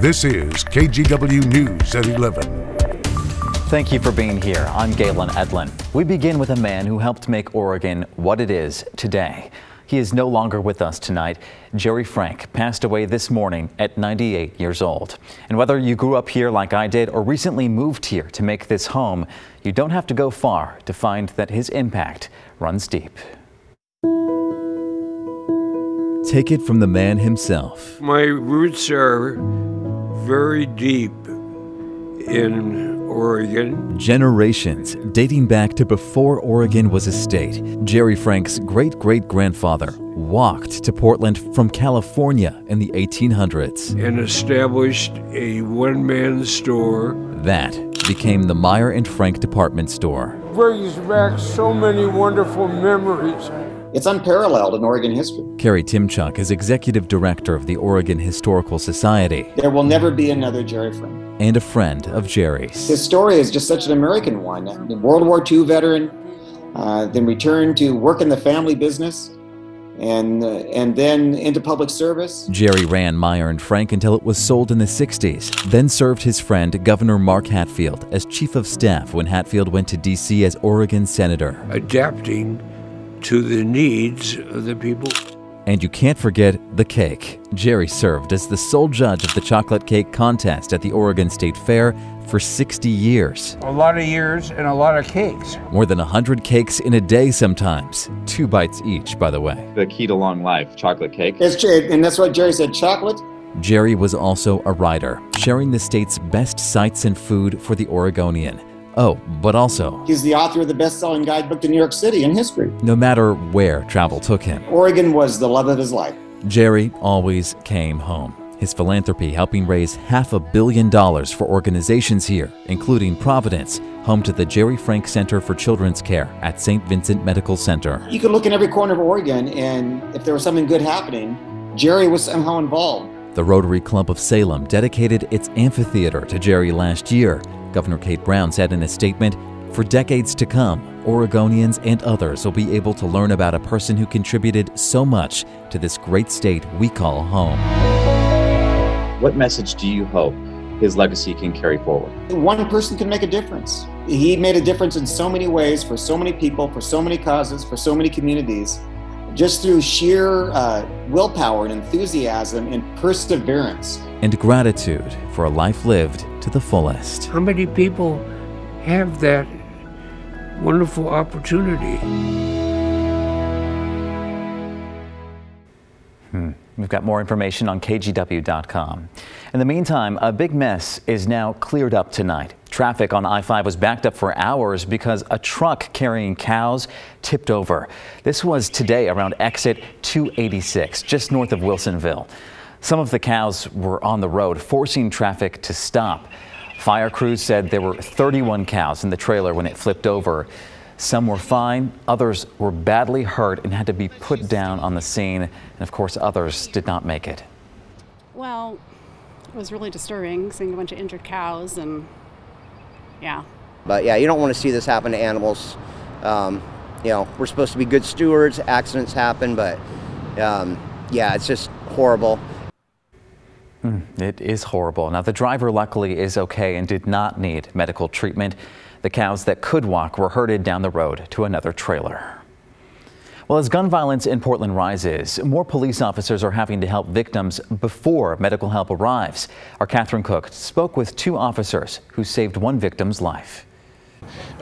This is KGW News at 11. Thank you for being here. I'm Galen Ettlin. We begin with a man who helped make Oregon what it is today. He is no longer with us tonight. Jerry Frank passed away this morning at 98 years old. And whether you grew up here like I did or recently moved here to make this home, you don't have to go far to find that his impact runs deep. Take it from the man himself. My roots are very deep in Oregon. Generations dating back to before Oregon was a state. Jerry Frank's great great grandfather walked to Portland from California in the 1800s and established a one man store. That became the Meier and Frank department store. Brings back so many wonderful memories. It's unparalleled in Oregon history. Kerry Tymchuk is executive director of the Oregon Historical Society. There will never be another Jerry Frank. And a friend of Jerry's. His story is just such an American one. World War II veteran, uh, then returned to work in the family business, and uh, and then into public service. Jerry ran Meier and Frank until it was sold in the 60s, then served his friend Governor Mark Hatfield as chief of staff when Hatfield went to D.C. as Oregon senator. Adapting to the needs of the people. And you can't forget the cake. Jerry served as the sole judge of the chocolate cake contest at the Oregon State Fair for 60 years. A lot of years and a lot of cakes. More than 100 cakes in a day sometimes. Two bites each, by the way. The key to long life, chocolate cake. It's, and that's what Jerry said, chocolate. Jerry was also a writer, sharing the state's best sights and food for the Oregonian. Oh, but also, he's the author of the best selling guidebook to New York City in history. No matter where travel took him, Oregon was the love of his life. Jerry always came home. His philanthropy helping raise half a billion dollars for organizations here, including Providence, home to the Jerry Frank Center for Children's Care at St. Vincent Medical Center. You could look in every corner of Oregon, and if there was something good happening, Jerry was somehow involved. The Rotary Club of Salem dedicated its amphitheater to Jerry last year, Governor Kate Brown said in a statement For decades to come, Oregonians and others will be able to learn about a person who contributed so much to this great state we call home. What message do you hope his legacy can carry forward? One person can make a difference. He made a difference in so many ways for so many people, for so many causes, for so many communities, just through sheer uh, willpower and enthusiasm and perseverance. And gratitude for a life lived to the fullest. How many people have that wonderful opportunity? Hmm. We've got more information on KGW.com. In the meantime, a big mess is now cleared up tonight. Traffic on I-5 was backed up for hours because a truck carrying cows tipped over. This was today around exit 286, just north of Wilsonville. Some of the cows were on the road, forcing traffic to stop. Fire crews said there were 31 cows in the trailer when it flipped over. Some were fine, others were badly hurt and had to be put down on the scene, and of course, others did not make it. Well, it was really disturbing seeing a bunch of injured cows, and yeah. But yeah, you don't want to see this happen to animals. Um, you know, we're supposed to be good stewards, accidents happen, but um, yeah, it's just horrible. Mm, it is horrible. Now, the driver luckily is okay and did not need medical treatment. The cows that could walk were herded down the road to another trailer. Well, as gun violence in Portland rises, more police officers are having to help victims before medical help arrives. Our Catherine Cook spoke with two officers who saved one victim's life.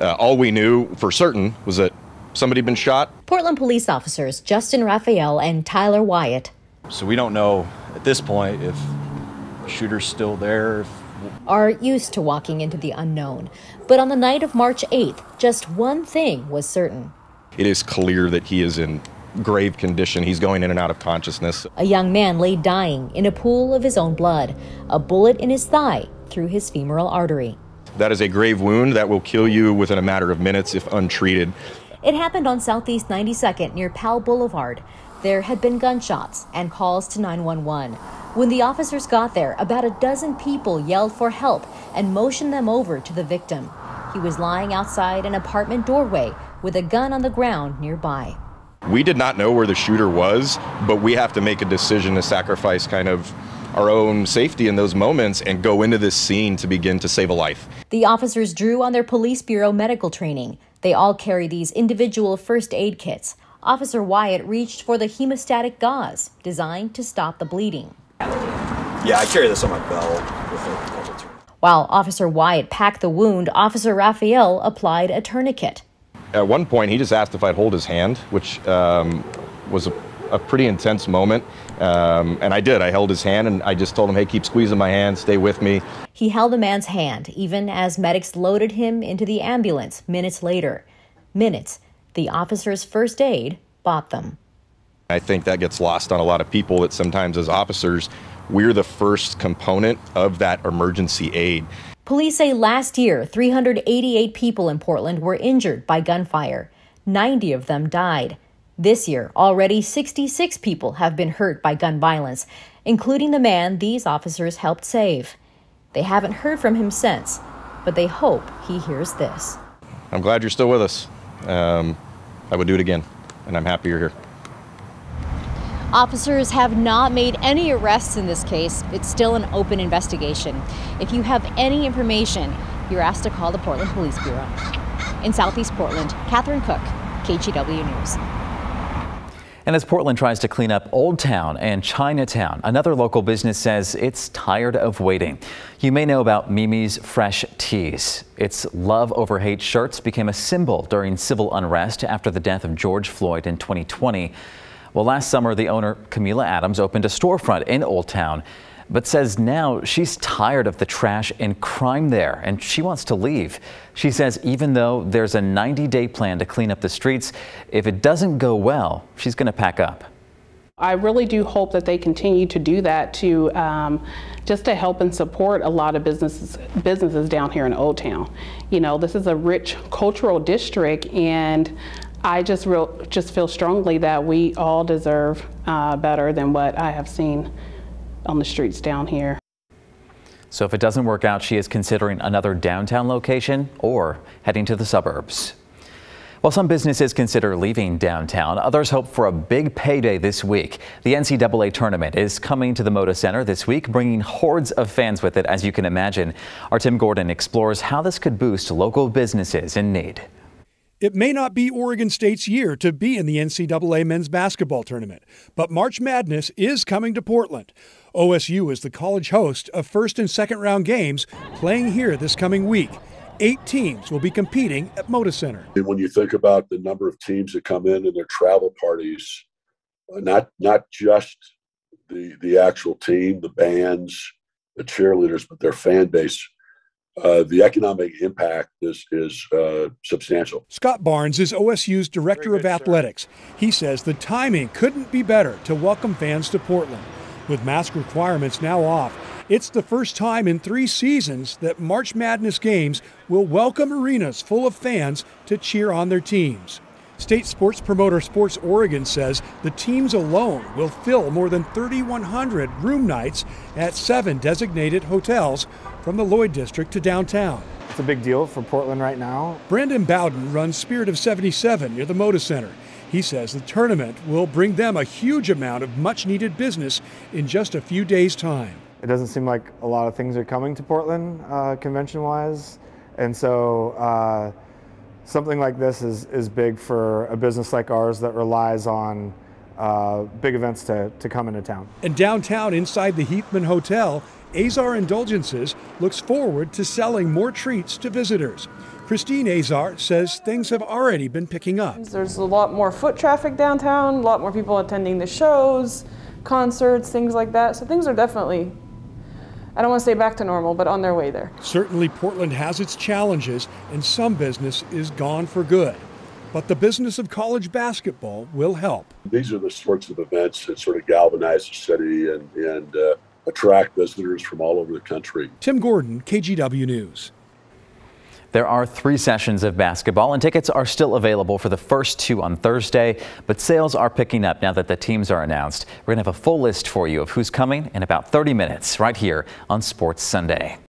Uh, all we knew for certain was that somebody had been shot. Portland police officers Justin Raphael and Tyler Wyatt. So we don't know at this point if shooter's still there. Are used to walking into the unknown. But on the night of March 8th, just one thing was certain. It is clear that he is in grave condition. He's going in and out of consciousness. A young man lay dying in a pool of his own blood, a bullet in his thigh through his femoral artery. That is a grave wound that will kill you within a matter of minutes if untreated. It happened on Southeast 92nd near Powell Boulevard. There had been gunshots and calls to 911. When the officers got there, about a dozen people yelled for help and motioned them over to the victim. He was lying outside an apartment doorway with a gun on the ground nearby. We did not know where the shooter was, but we have to make a decision to sacrifice kind of our own safety in those moments and go into this scene to begin to save a life. The officers drew on their police bureau medical training. They all carry these individual first aid kits. Officer Wyatt reached for the hemostatic gauze designed to stop the bleeding. Yeah, I carry this on my belt. While Officer Wyatt packed the wound, Officer Raphael applied a tourniquet. At one point, he just asked if I'd hold his hand, which um, was a, a, pretty intense moment. Um, and I did. I held his hand and I just told him, hey, keep squeezing my hand, stay with me. He held the man's hand, even as medics loaded him into the ambulance minutes later. Minutes the officer's first aid bought them. I think that gets lost on a lot of people that sometimes, as officers, we're the first component of that emergency aid. Police say last year, 388 people in Portland were injured by gunfire. 90 of them died. This year, already 66 people have been hurt by gun violence, including the man these officers helped save. They haven't heard from him since, but they hope he hears this. I'm glad you're still with us. Um, I would do it again, and I'm happy you're here. Officers have not made any arrests in this case. It's still an open investigation. If you have any information, you're asked to call the Portland Police Bureau. In Southeast Portland, Catherine Cook, KGW News. And as Portland tries to clean up Old Town and Chinatown, another local business says it's tired of waiting. You may know about Mimi's Fresh Tees. Its love over hate shirts became a symbol during civil unrest after the death of George Floyd in 2020. Well, last summer, the owner, Camila Adams, opened a storefront in Old Town but says now she's tired of the trash and crime there and she wants to leave. She says even though there's a 90 day plan to clean up the streets, if it doesn't go well, she's going to pack up. I really do hope that they continue to do that to um, just to help and support a lot of businesses businesses down here in Old Town. You know, this is a rich cultural district, and I just real just feel strongly that we all deserve uh, better than what I have seen on the streets down here. So if it doesn't work out, she is considering another downtown location or heading to the suburbs. While some businesses consider leaving downtown, others hope for a big payday this week. The NCAA tournament is coming to the Moda Center this week, bringing hordes of fans with it, as you can imagine. Our Tim Gordon explores how this could boost local businesses in need. It may not be Oregon State's year to be in the NCAA men's basketball tournament, but March Madness is coming to Portland. OSU is the college host of first and second round games playing here this coming week. Eight teams will be competing at Moda Center. And when you think about the number of teams that come in and their travel parties, uh, not not just the the actual team, the bands, the cheerleaders, but their fan base uh, the economic impact is is uh, substantial. Scott Barnes is OSU's director of athletics. He says the timing couldn't be better to welcome fans to Portland. With mask requirements now off, it's the first time in three seasons that March Madness games will welcome arenas full of fans to cheer on their teams. State sports promoter Sports Oregon says the teams alone will fill more than 3,100 room nights at seven designated hotels from the Lloyd District to downtown. It's a big deal for Portland right now. Brandon Bowden runs Spirit of 77 near the Moda Center. He says the tournament will bring them a huge amount of much needed business in just a few days' time. It doesn't seem like a lot of things are coming to Portland uh, convention wise. And so uh, something like this is, is big for a business like ours that relies on uh, big events to, to come into town. And downtown inside the Heathman Hotel, Azar Indulgences looks forward to selling more treats to visitors. Christine Azar says things have already been picking up. There's a lot more foot traffic downtown, a lot more people attending the shows, concerts, things like that. So things are definitely, I don't want to say back to normal, but on their way there. Certainly, Portland has its challenges, and some business is gone for good. But the business of college basketball will help. These are the sorts of events that sort of galvanize the city and, and uh, attract visitors from all over the country. Tim Gordon, KGW News. There are three sessions of basketball, and tickets are still available for the first two on Thursday, but sales are picking up now that the teams are announced. We're going to have a full list for you of who's coming in about 30 minutes right here on Sports Sunday.